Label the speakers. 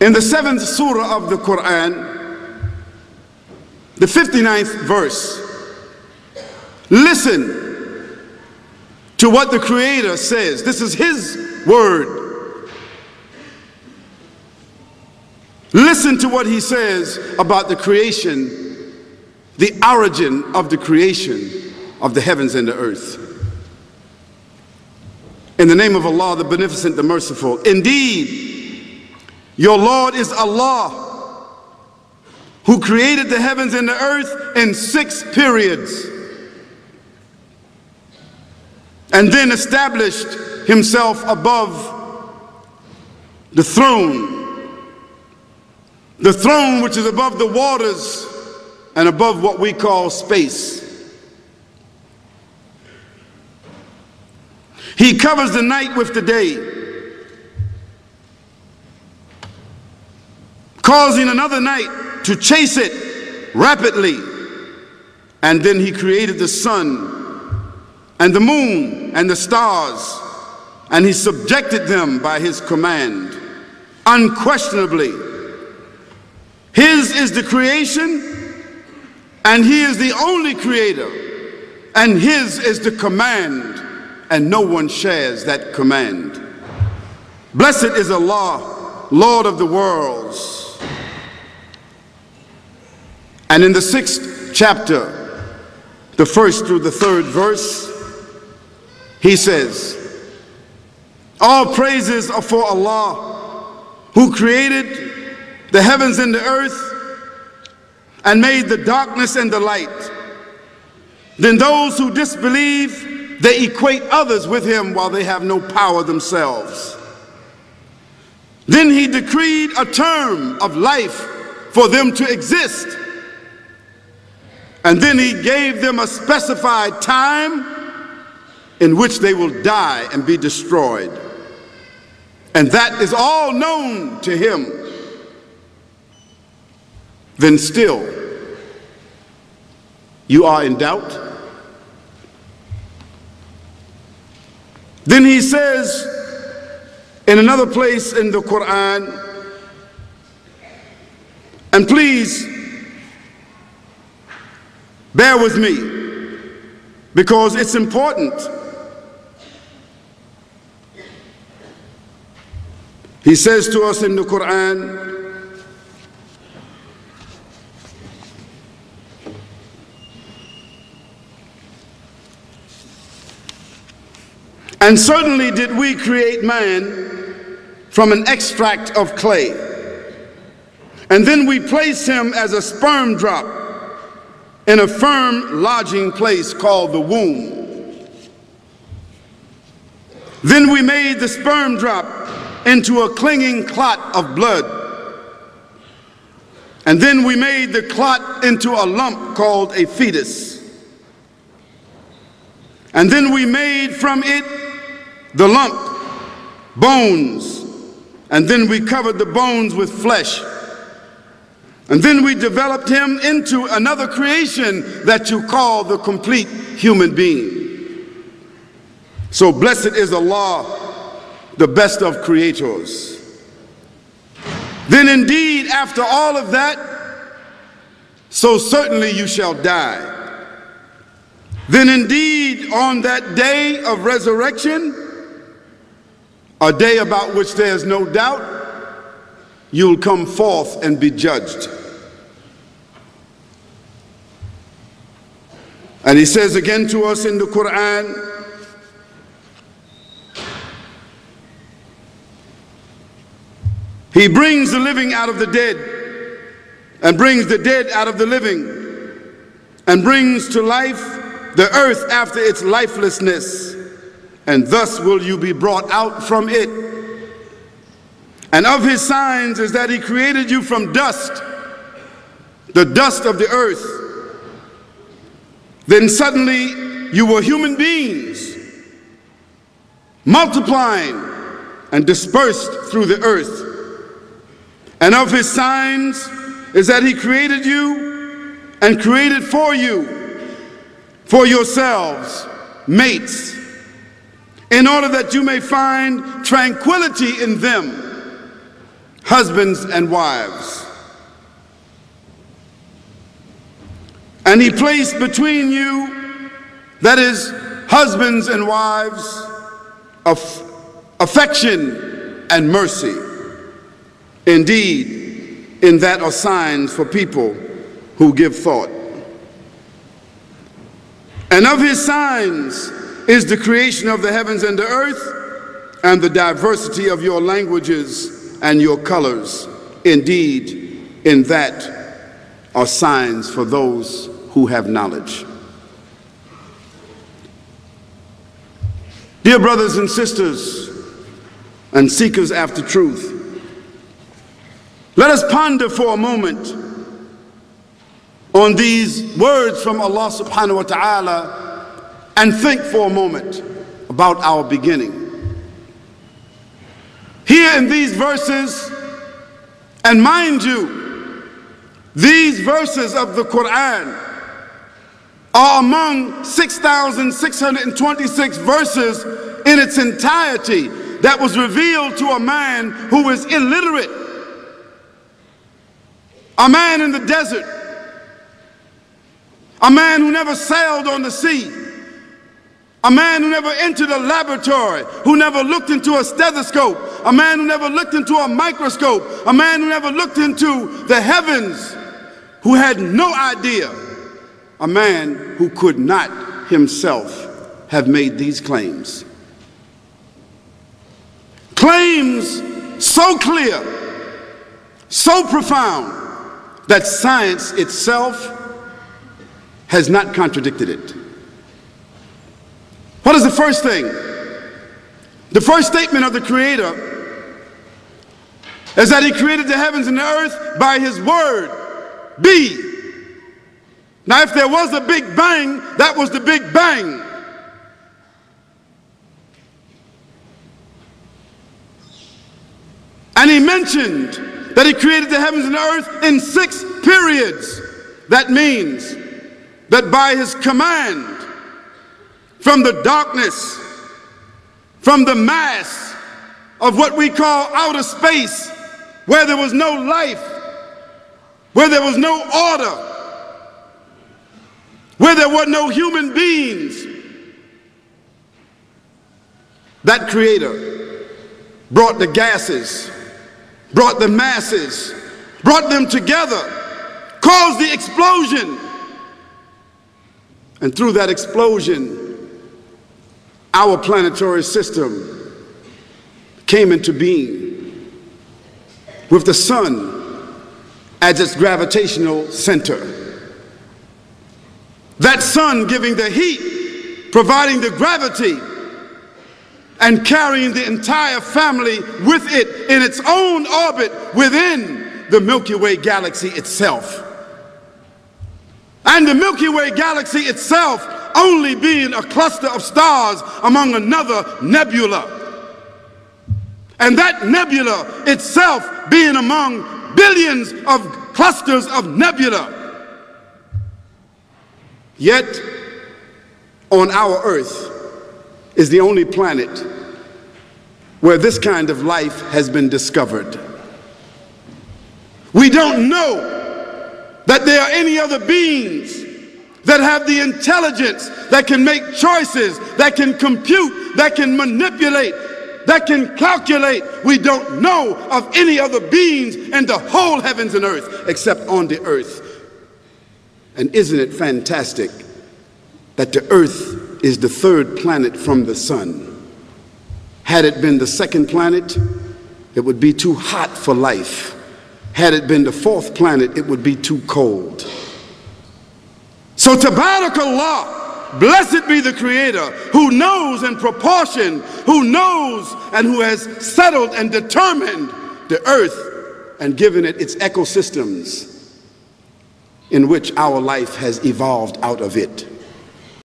Speaker 1: In the seventh surah of the Quran, the 59th verse, listen to what the Creator says. This is His word. Listen to what He says about the creation, the origin of the creation of the heavens and the earth. In the name of Allah, the Beneficent, the Merciful. Indeed, your Lord is Allah, who created the heavens and the earth in six periods, and then established himself above the throne, the throne which is above the waters and above what we call space. He covers the night with the day, causing another night to chase it rapidly. And then he created the sun and the moon and the stars, and he subjected them by his command. Unquestionably, his is the creation, and he is the only creator, and his is the command and no one shares that command. Blessed is Allah, Lord of the worlds. And in the sixth chapter, the first through the third verse, he says, All praises are for Allah, who created the heavens and the earth and made the darkness and the light. Then those who disbelieve they equate others with him while they have no power themselves. Then he decreed a term of life for them to exist. And then he gave them a specified time in which they will die and be destroyed. And that is all known to him. Then still, you are in doubt. Then he says in another place in the Quran, and please bear with me because it's important. He says to us in the Quran, And certainly did we create man from an extract of clay. And then we placed him as a sperm drop in a firm lodging place called the womb. Then we made the sperm drop into a clinging clot of blood. And then we made the clot into a lump called a fetus. And then we made from it the lump, bones, and then we covered the bones with flesh. And then we developed him into another creation that you call the complete human being. So blessed is Allah, the best of creators. Then indeed, after all of that, so certainly you shall die. Then indeed, on that day of resurrection, a day about which there is no doubt, you'll come forth and be judged. And he says again to us in the Quran, He brings the living out of the dead and brings the dead out of the living and brings to life the earth after its lifelessness and thus will you be brought out from it. And of his signs is that he created you from dust, the dust of the earth. Then suddenly you were human beings, multiplying and dispersed through the earth. And of his signs is that he created you and created for you, for yourselves, mates in order that you may find tranquility in them. husbands and wives. And he placed between you, that is, husbands and wives, of affection and mercy. Indeed, in that are signs for people who give thought. And of his signs is the creation of the heavens and the earth and the diversity of your languages and your colors. Indeed, in that are signs for those who have knowledge. Dear brothers and sisters, and seekers after truth, let us ponder for a moment on these words from Allah subhanahu wa ta'ala and think for a moment about our beginning. Here in these verses, and mind you, these verses of the Quran are among 6,626 verses in its entirety that was revealed to a man who was illiterate, a man in the desert, a man who never sailed on the sea, a man who never entered a laboratory, who never looked into a stethoscope, a man who never looked into a microscope, a man who never looked into the heavens, who had no idea, a man who could not himself have made these claims. Claims so clear, so profound, that science itself has not contradicted it. What is the first thing? The first statement of the Creator is that He created the heavens and the earth by His word, be. Now, if there was a big bang, that was the big bang. And He mentioned that He created the heavens and earth in six periods. That means that by his command, from the darkness, from the mass of what we call outer space, where there was no life, where there was no order, where there were no human beings, that creator brought the gases, brought the masses, brought them together, caused the explosion and through that explosion, our planetary system came into being with the sun as its gravitational center. That sun giving the heat, providing the gravity, and carrying the entire family with it in its own orbit within the Milky Way galaxy itself and the Milky Way galaxy itself only being a cluster of stars among another nebula. And that nebula itself being among billions of clusters of nebula. Yet, on our Earth is the only planet where this kind of life has been discovered. We don't know that there are any other beings that have the intelligence that can make choices, that can compute, that can manipulate, that can calculate. We don't know of any other beings in the whole heavens and earth except on the earth. And isn't it fantastic that the earth is the third planet from the sun? Had it been the second planet, it would be too hot for life. Had it been the fourth planet, it would be too cold. So, Tabarakallah, blessed be the Creator who knows in proportion, who knows and who has settled and determined the earth and given it its ecosystems in which our life has evolved out of it.